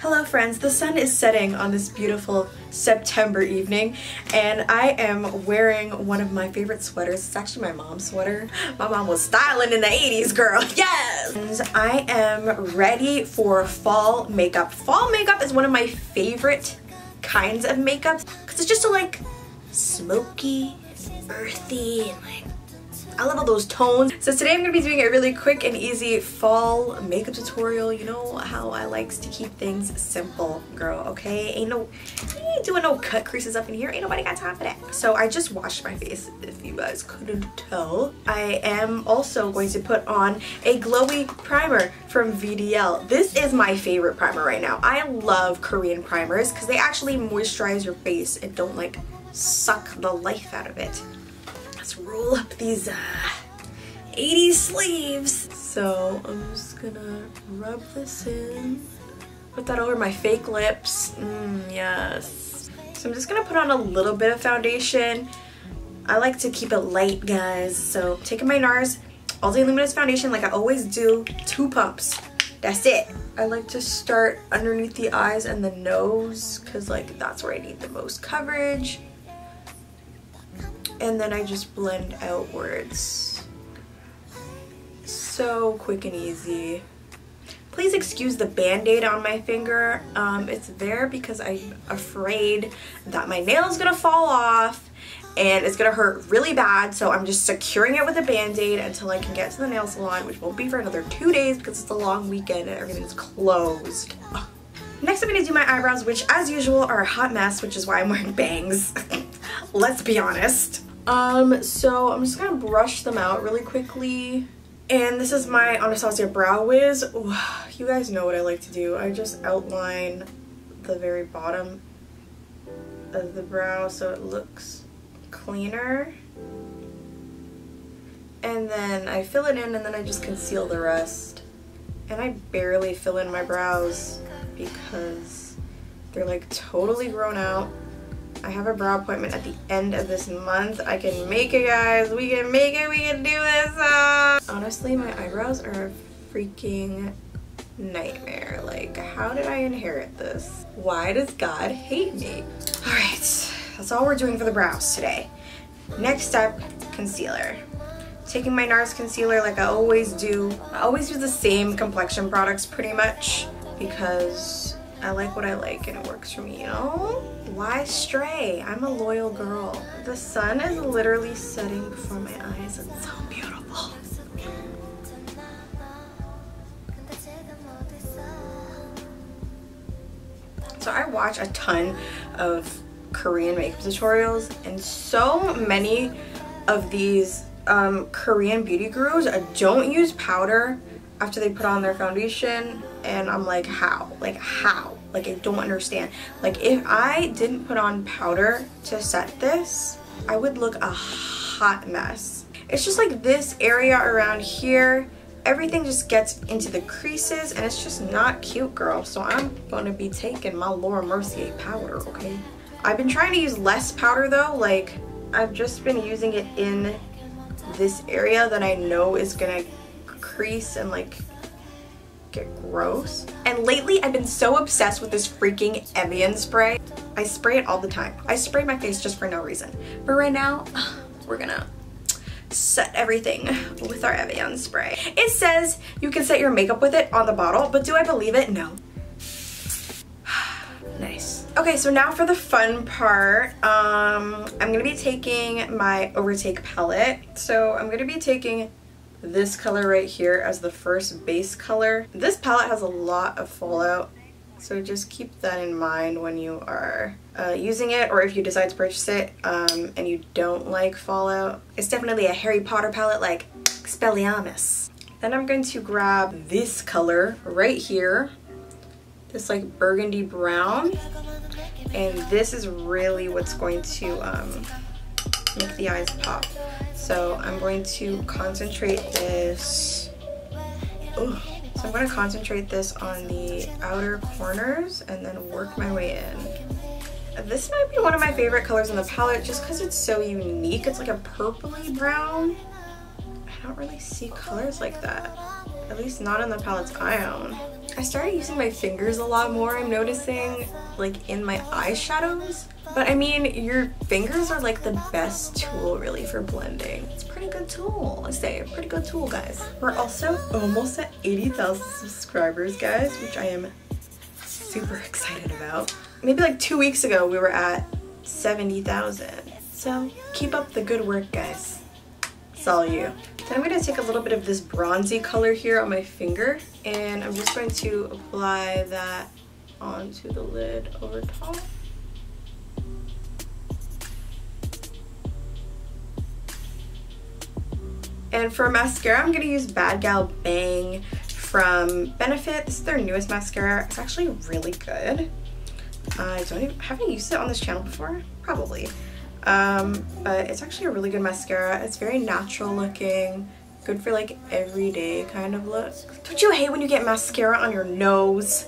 Hello friends, the sun is setting on this beautiful September evening and I am wearing one of my favorite sweaters. It's actually my mom's sweater. My mom was styling in the 80s, girl. Yes! And I am ready for fall makeup. Fall makeup is one of my favorite kinds of makeup because it's just so like smoky, earthy, and like I love all those tones. So today I'm going to be doing a really quick and easy fall makeup tutorial. You know how I likes to keep things simple, girl, okay? Ain't no, ain't doing no cut creases up in here. Ain't nobody got time for that. So I just washed my face, if you guys couldn't tell. I am also going to put on a glowy primer from VDL. This is my favorite primer right now. I love Korean primers because they actually moisturize your face and don't like suck the life out of it let's roll up these uh, 80s sleeves. So I'm just gonna rub this in. Put that over my fake lips. Mmm, yes. So I'm just gonna put on a little bit of foundation. I like to keep it light, guys. So taking my NARS All Day Luminous Foundation like I always do, two pumps. That's it. I like to start underneath the eyes and the nose because like that's where I need the most coverage and then I just blend outwards. So quick and easy. Please excuse the band-aid on my finger. Um, it's there because I'm afraid that my nail is gonna fall off and it's gonna hurt really bad so I'm just securing it with a band-aid until I can get to the nail salon which won't be for another two days because it's a long weekend and everything's closed. Next I'm gonna do my eyebrows which as usual are a hot mess which is why I'm wearing bangs. Let's be honest. Um, so I'm just gonna brush them out really quickly. And this is my Anastasia Brow Wiz. Ooh, you guys know what I like to do. I just outline the very bottom of the brow so it looks cleaner. And then I fill it in and then I just conceal the rest. And I barely fill in my brows because they're like totally grown out. I have a brow appointment at the end of this month. I can make it, guys. We can make it. We can do this. Uh... Honestly, my eyebrows are a freaking nightmare. Like, how did I inherit this? Why does God hate me? All right, that's all we're doing for the brows today. Next up, concealer. Taking my NARS concealer like I always do. I always use the same complexion products pretty much because I like what I like and it works for me, you know? Why stray? I'm a loyal girl. The sun is literally setting before my eyes. It's so beautiful. So I watch a ton of Korean makeup tutorials and so many of these um, Korean beauty gurus don't use powder after they put on their foundation and I'm like how? Like how? Like I don't understand. Like if I didn't put on powder to set this I would look a hot mess. It's just like this area around here everything just gets into the creases and it's just not cute girl. So I'm gonna be taking my Laura Mercier powder okay? I've been trying to use less powder though. Like I've just been using it in this area that I know is gonna crease and like get gross. And lately I've been so obsessed with this freaking Evian spray. I spray it all the time. I spray my face just for no reason. But right now, we're gonna set everything with our Evian spray. It says you can set your makeup with it on the bottle, but do I believe it? No. nice. Okay, so now for the fun part. Um, I'm gonna be taking my Overtake palette. So I'm gonna be taking this color right here as the first base color. This palette has a lot of fallout, so just keep that in mind when you are uh, using it or if you decide to purchase it um, and you don't like fallout. It's definitely a Harry Potter palette like Expelliarmus. Then I'm going to grab this color right here, this like burgundy brown, And this is really what's going to um, make the eyes pop. So I'm going to concentrate this. So I'm going to concentrate this on the outer corners and then work my way in. This might be one of my favorite colors in the palette just because it's so unique. It's like a purpley brown. I don't really see colors like that. At least not in the palettes I own. I started using my fingers a lot more, I'm noticing, like in my eyeshadows. But I mean, your fingers are like the best tool really for blending. It's a pretty good tool, I say, pretty good tool, guys. We're also almost at 80,000 subscribers, guys, which I am super excited about. Maybe like two weeks ago, we were at 70,000. So keep up the good work, guys. It's all you. Then I'm going to take a little bit of this bronzy color here on my finger and I'm just going to apply that onto the lid over top. And for mascara, I'm going to use Bad Gal Bang from Benefit. This is their newest mascara. It's actually really good. I don't even, haven't used it on this channel before? Probably. Um, but it's actually a really good mascara. It's very natural looking, good for like everyday kind of look. Don't you hate when you get mascara on your nose?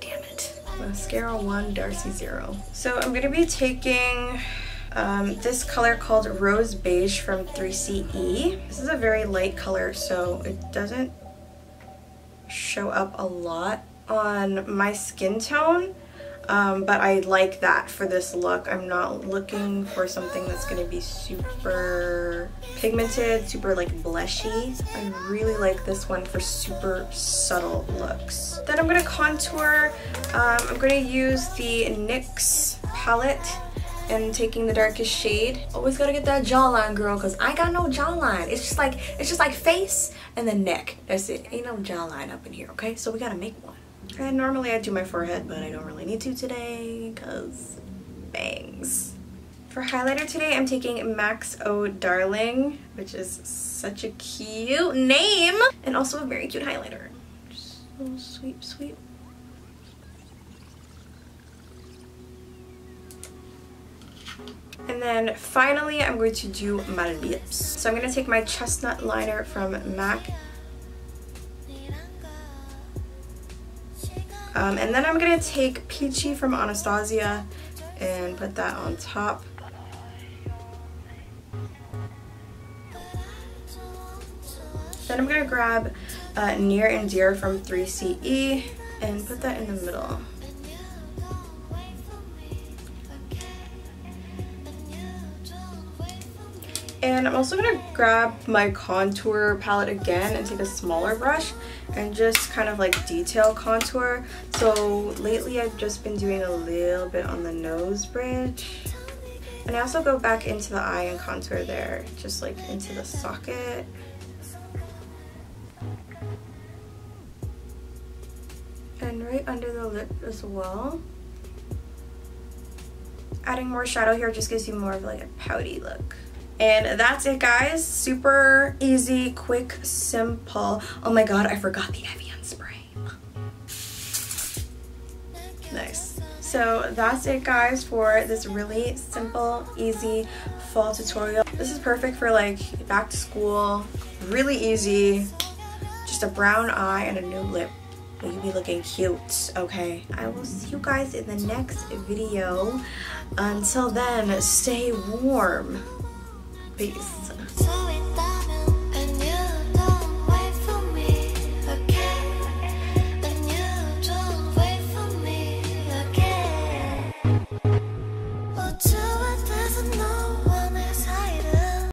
Damn it. Mascara 1, Darcei 0. So I'm going to be taking um, this color called Rose Beige from 3CE. This is a very light color, so it doesn't show up a lot on my skin tone. Um, but I like that for this look. I'm not looking for something that's going to be super pigmented, super like blushy. I really like this one for super subtle looks. Then I'm going to contour. Um, I'm going to use the NYX palette and taking the darkest shade. Always gotta get that jawline, girl, because I got no jawline. It's just like, it's just like face and the neck. That's it. Ain't no jawline up in here, okay? So we gotta make one. And normally I do my forehead, but I don't really need to today because bangs. For highlighter today, I'm taking Max O Darling, which is such a cute name, and also a very cute highlighter. Just a little sweep, sweep. And then finally, I'm going to do my lips. So I'm going to take my chestnut liner from MAC Um, and then I'm going to take Peachy from Anastasia and put that on top. Then I'm going to grab uh, Near and Dear from 3CE and put that in the middle. And I'm also going to grab my contour palette again and take a smaller brush and just kind of like detail contour. So lately I've just been doing a little bit on the nose bridge. And I also go back into the eye and contour there, just like into the socket. And right under the lip as well. Adding more shadow here just gives you more of like a pouty look. And that's it guys, super easy, quick, simple. Oh my god, I forgot the Evian spray. Nice. So that's it guys for this really simple, easy fall tutorial. This is perfect for like back to school, really easy, just a brown eye and a new lip. You'll be looking cute, okay? I will see you guys in the next video. Until then, stay warm. Peace.